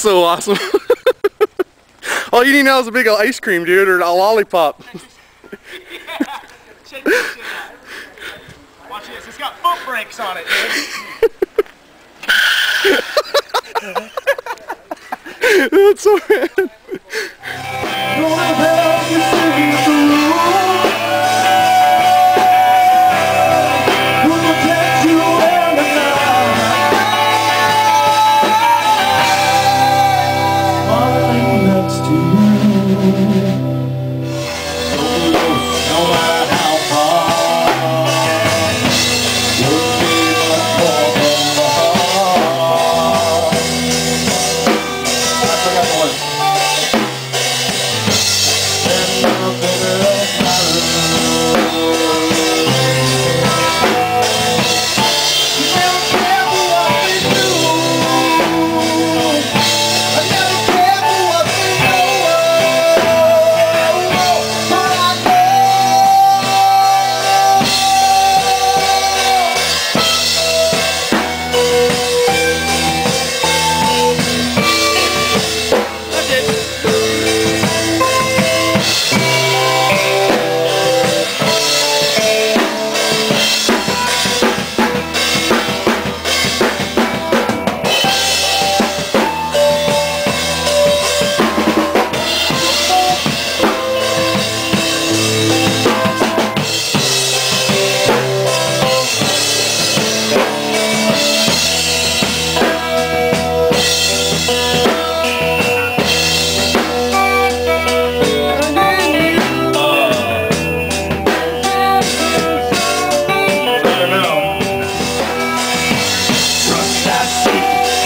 That's so awesome. All you need now is a big ice cream, dude, or a lollipop. yeah. Check this shit out. Watch this. It's got foot brakes on it, dude. That's so rad. tomorrow